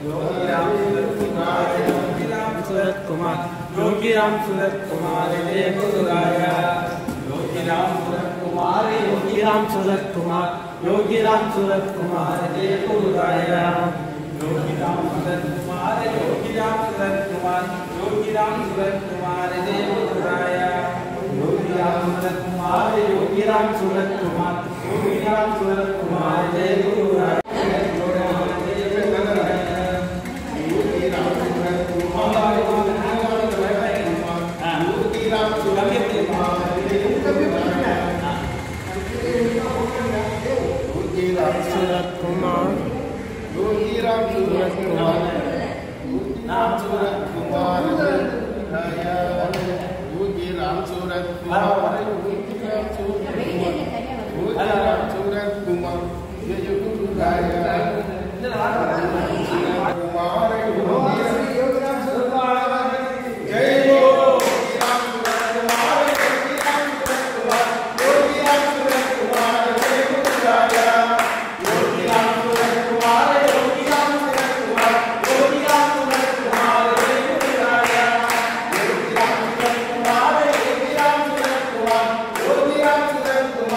सूरत कुमार योगी राम सूरत कुमार योगी राम सूरत कुमार योगी राम सूरत कुमार योगी राम सूरत कुमार जय गुरुराया योगी राम सूरत कुमार योगी राम सूरत कुमार योगी राम सूरत कुमार जय गुरुराया योगी राम सूरत कुमार योगी राम सूरत कुमार योगी राम सूरत कुमार जय गुरुराया Surat Kumar, Rohi Ram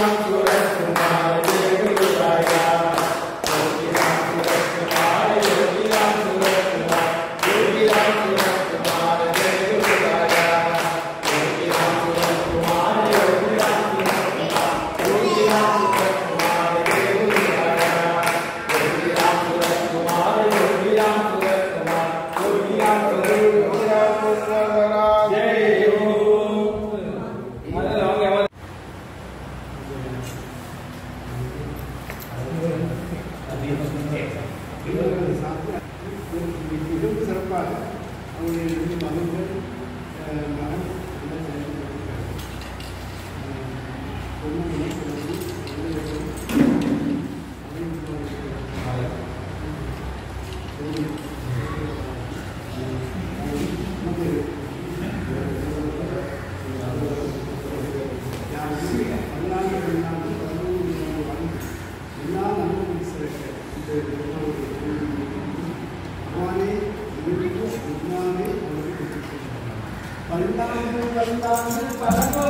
Thank you. Tentang kekuatan roh.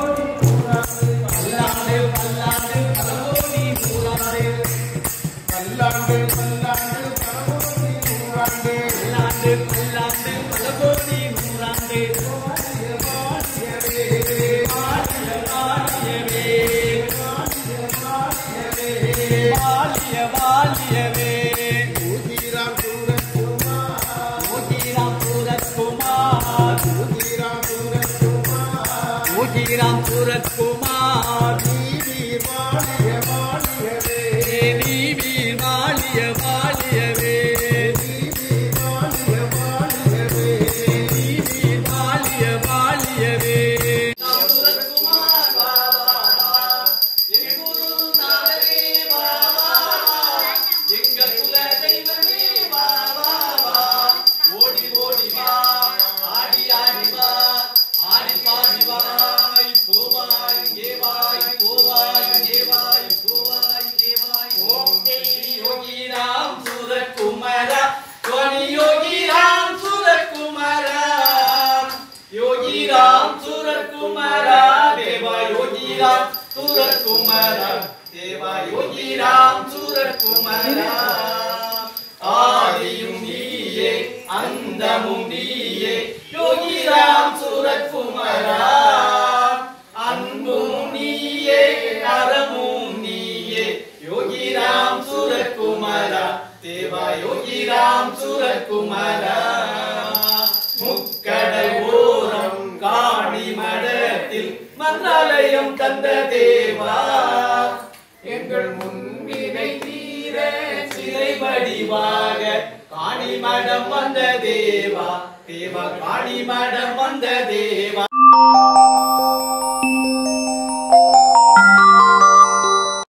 சுவாமி யோகிராம் சூரகுமாராம் யோகிராம் சூரகுமாரா தேவா யோகிராம் சூரகுமாரா தேவா யோகிராம் சூரகுமாரா ஆதியும் நீயே அந்தமும் நீயே யோகிராம் சூரகுமாரா மன்னாலயம் தந்த தேவா. எங்கள் முன்வினை தீர சிலை வடிவாக காணி மடம் வந்த தேவா. தேவா காணி மடம் வந்த தேவா.